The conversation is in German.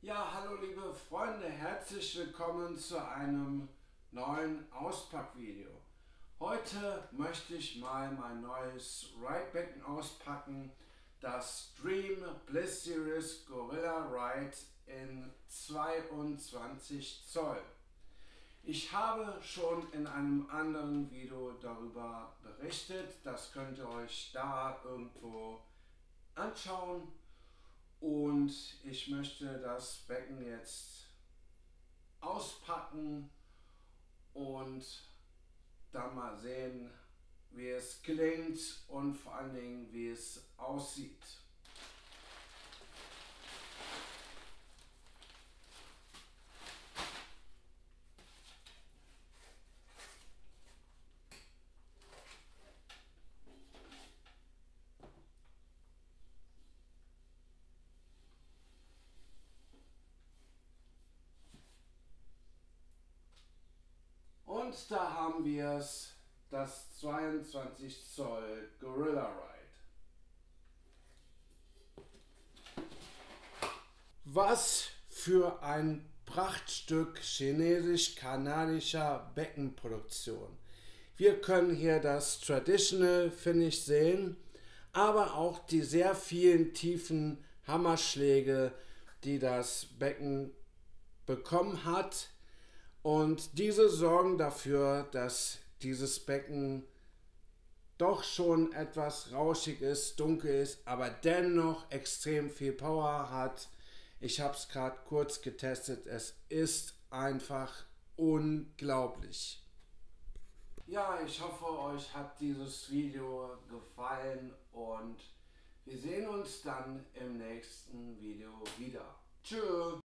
Ja, hallo liebe Freunde, herzlich willkommen zu einem neuen Auspackvideo. Heute möchte ich mal mein neues Ridebecken auspacken, das Dream Bliss Series Gorilla Ride in 22 Zoll. Ich habe schon in einem anderen Video darüber berichtet, das könnt ihr euch da irgendwo anschauen und ich möchte das Becken jetzt auspacken und dann mal sehen, wie es klingt und vor allen Dingen, wie es aussieht. Und da haben wir es, das 22 Zoll Gorilla Ride. Was für ein Prachtstück chinesisch-kanadischer Beckenproduktion. Wir können hier das Traditional Finish sehen, aber auch die sehr vielen tiefen Hammerschläge, die das Becken bekommen hat und diese sorgen dafür, dass dieses Becken doch schon etwas rauschig ist, dunkel ist, aber dennoch extrem viel Power hat. Ich habe es gerade kurz getestet. Es ist einfach unglaublich. Ja, ich hoffe, euch hat dieses Video gefallen und wir sehen uns dann im nächsten Video wieder. Tschüss.